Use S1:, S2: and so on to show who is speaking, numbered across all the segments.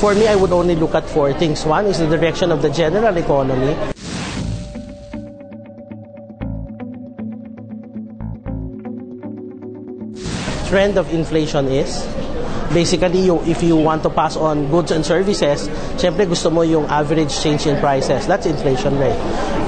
S1: For me, I would only look at four things. One is the direction of the general economy. Trend of inflation is basically you, if you want to pass on goods and services, syempre gusto mo yung average change in prices. That's inflation rate.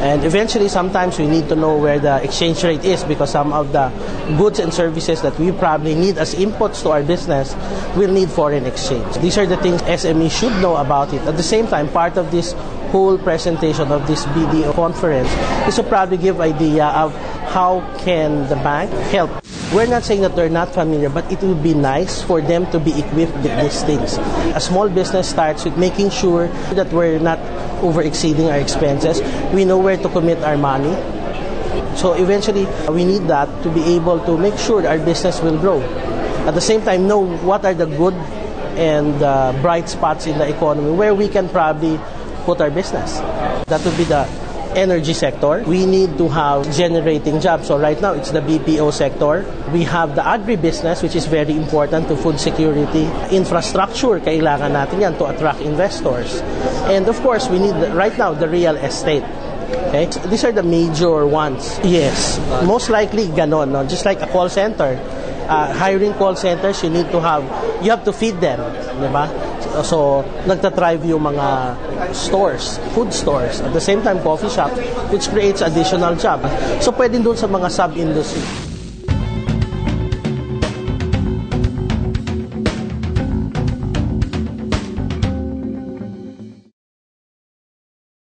S1: And eventually, sometimes we need to know where the exchange rate is because some of the goods and services that we probably need as inputs to our business will need foreign exchange. These are the things SME should know about it. At the same time, part of this whole presentation of this BDO conference is to probably give idea of how can the bank help we're not saying that they're not familiar, but it would be nice for them to be equipped with these things. A small business starts with making sure that we're not over exceeding our expenses. We know where to commit our money. So eventually, we need that to be able to make sure our business will grow. At the same time, know what are the good and uh, bright spots in the economy where we can probably put our business. That would be the energy sector. We need to have generating jobs. So right now, it's the BPO sector. We have the agribusiness, which is very important to food security. Infrastructure, kailangan natin yan to attract investors. And of course, we need, right now, the real estate. Okay? These are the major ones. Yes. Most likely, ganon. No? Just like a call center. Uh, hiring call centers, you need to have, you have to feed them. Di ba? So, nagtatrive yung mga stores, food stores. At the same time, coffee shop, which creates additional job. So, pwede doon sa mga sub-industry.